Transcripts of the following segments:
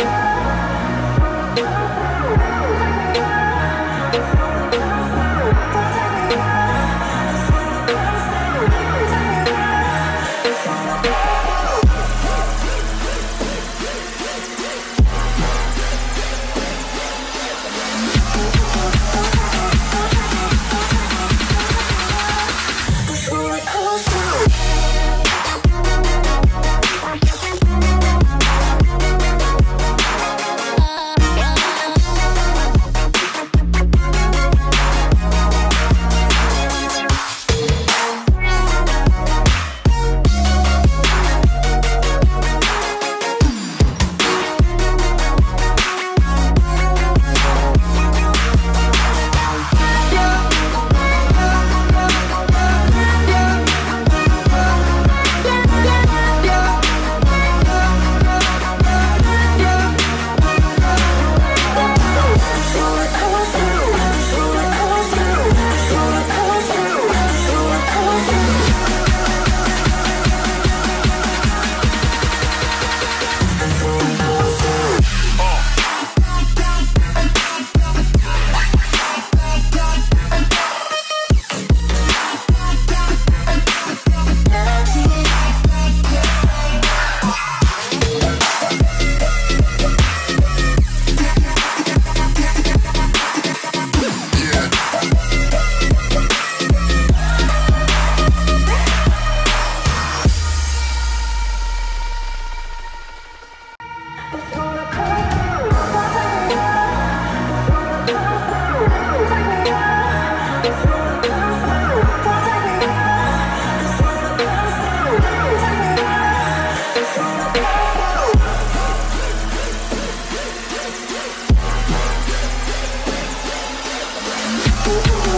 Woo!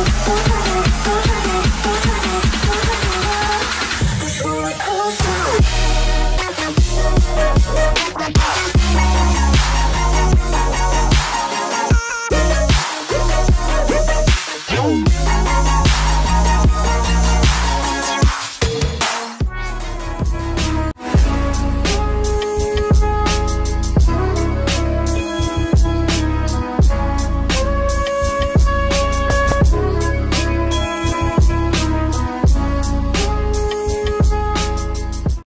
oh, oh.